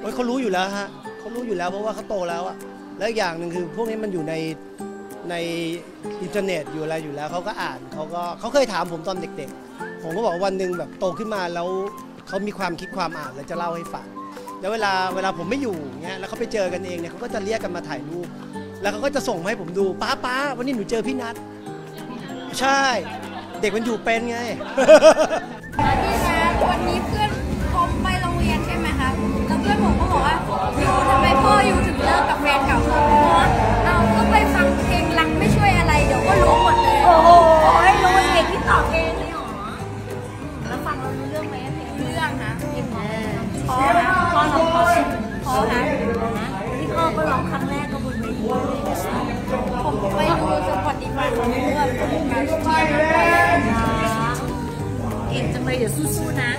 โอ้ยเขารู้อยู่แล้วฮะเขารู้อยู่แล้วเพราะว่าเขาโตแล้วอะแล้วอย่างหนึ่งคือพวกนี้มันอยู่ในในอินเทอร์เน็ตอยู่อะไรอยู่แล้วเขาก็อ่านเขาก็เขาเคยถามผมตอนเด็ก ๆ ผมก็บอกว่าวันหนึ่งแบบโตขึ้นมาแล้วเขามีความคิดความอ่านแล้วจะเล่าให้ฟังแล้วเวลาเวลาผมไม่อยู่เงี้ยแล้วเขาไปเจอกันเองเนี่ยเขาก็จะเรียกกันมาถ่ายรูปแล้วเขาก็จะส่งมาให้ผมดูป้าป้าวันนี้หนูเจอพี่นัทใช่ เด็กมันอยู่เป็นไง ที่พ่อก็ร้องครั้งแรกก็บนเวทีผมไปดูสปอติฟายของเพื่อนผมการที่น้ำไปเก่งจังเลยเดี๋ยวสู้ๆนะ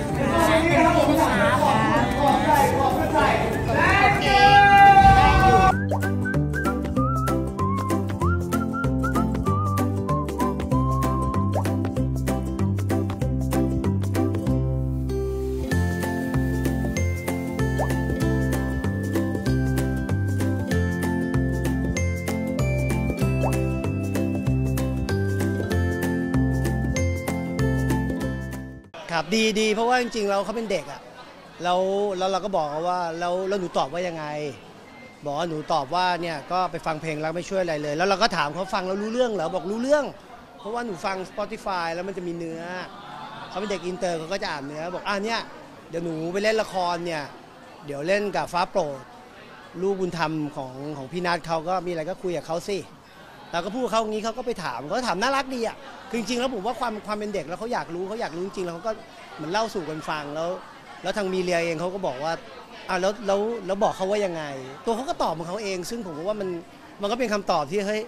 ครับดีดีเพราะว่าจริงๆเราเขาเป็นเด็กอะแล้วแล้วเราก็บอกเขาว่าแล้วแล้วหนูตอบว่ายังไง บอกว่าหนูตอบว่าเนี่ยก็ไปฟังเพลงแล้วไม่ช่วยอะไรเลย แล้วเราก็ถามเขาฟังแล้วรู้เรื่องเหรอบอกรู้เรื่อง เพราะว่าหนูฟัง Spotify แล้วมันจะมีเนื้อเขาเป็นเด็กอินเตอร์เขาก็จะอ่านเนื้อบอกอ่าเนี่ยเดี๋ยวหนูไปเล่นละครเนี่ยเดี๋ยวเล่นกับฟ้าโปรดลูกบุญธรรมของของพี่นัทเขาก็มีอะไรก็คุยกับเขาสิ เราก็พูดเขาอย่างนี้เขาก็ไปถามเขาถามน่ารักดีอะคือจริงๆแล้วผมว่าความความเป็นเด็กแล้วเขาอยากรู้เขาอยากรู้จริงๆแล้วเขาก็เหมือนเล่าสู่กันฟังแล้ว แล้วทางมีเรียเองเขาก็บอกว่าอ่าแล้วแล้วแล้วบอกเขาว่ายังไง ตัวเขาก็ตอบของเขาเอง ซึ่งผมว่ามันมันก็เป็นคำตอบที่เฮ้ย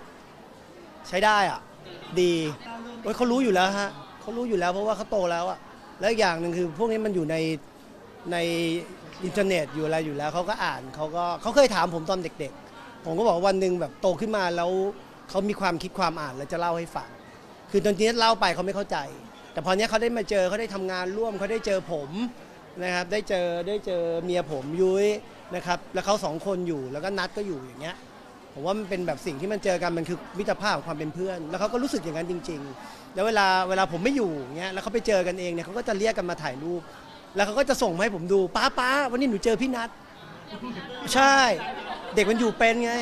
ใช้ได้อะดีโอ้ยเขารู้อยู่แล้วฮะเขารู้อยู่แล้วเพราะว่าเขาโตแล้วอะแล้วอย่างหนึ่งคือพวกนี้มันอยู่ในในอินเทอร์เน็ตอยู่อะไรอยู่แล้วเขาก็อ่านเขาก็เขาเคยถามผมตอนเด็ก ๆ ผมก็บอกวันหนึ่งแบบโตขึ้นมาแล้ว เขามีความคิดความอ่านแล้วจะเล่าให้ฟัง คือตอนนี้เล่าไปเขาไม่เข้าใจ แต่พอเนี้ยเขาได้มาเจอเขาได้ทำงานร่วมเขาได้เจอผมนะครับได้เจอได้เจอเมียผมยุ้ยนะครับแล้วเขาสองคนอยู่แล้วก็นัดก็อยู่อย่างเงี้ยผมว่ามันเป็นแบบสิ่งที่มันเจอกันมันคือมิตรภาพของความเป็นเพื่อน แล้วเขาก็รู้สึกอย่างนั้นจริง ๆ แล้วเวลาเวลาผมไม่อยู่เงี้ยแล้วเขาไปเจอกันเองเนี่ยเขาก็จะเรียกกันมาถ่ายรูป แล้วเขาก็จะส่งมาให้ผมดูป้าป้าวันนี้หนูเจอพี่นัทใช่ เด็กมันอยู่เป็นไง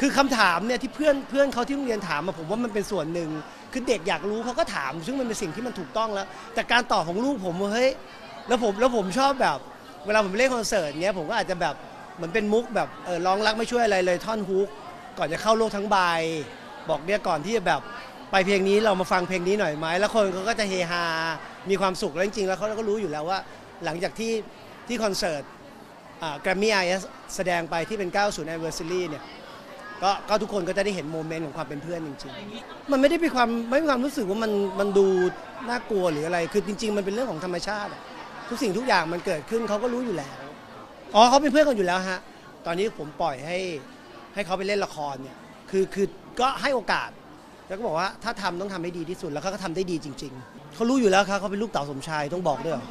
คือคำถามเนี่ยที่เพื่อนเพื่อนเขาที่โรงเรียนถามมาผมว่ามันเป็นส่วนหนึ่ง คือเด็กอยากรู้เขาก็ถาม ซึ่งมันเป็นสิ่งที่มันถูกต้องแล้ว แต่การตอบของลูกผมว่าเฮ้ยแล้วผมแล้วผมชอบแบบ เวลาผมเล่นคอนเสิร์ตเนี้ยผมก็อาจจะแบบเหมือนเป็นมุกแบบเออร้องรักไม่ช่วยอะไรเลยท่อนฮุกก่อนจะเข้าโลกทั้งใบ บอกเนี่ยก่อนที่จะแบบไปเพลงนี้เรามาฟังเพลงนี้หน่อยไหมแล้วคนเขาก็จะเฮฮา มีความสุขแล้วจริงๆ แล้วเขาก็รู้อยู่แล้วว่า หลังจากที่ที่คอนเสิร์ตแกรมมี่ไอแสดงไปที่เป็น 90 anniversary เนี่ย ก็ก็ทุกคนก็จะได้เห็นโมเมนต์ของความเป็นเพื่อนจริงๆ มันไม่ได้มีความไม่มีความรู้สึกว่ามันมันดูน่ากลัวหรืออะไร คือจริง ๆ มันเป็นเรื่องของธรรมชาติอะทุกสิ่งทุกอย่างมันเกิดขึ้นเขาก็รู้อยู่แล้ว อ๋อเขาเป็นเพื่อนกันอยู่แล้วฮะ ตอนนี้ผมปล่อยให้ให้เขาไปเล่นละครเนี่ย คือคือก็ให้โอกาส แล้วก็บอกว่าถ้าทำต้องทำให้ดีที่สุด แล้วเขาก็ทำได้ดีจริง ๆ เขารู้อยู่แล้วครับเขาเป็นลูกเต๋าสมชายต้องบอกด้วยเหรอ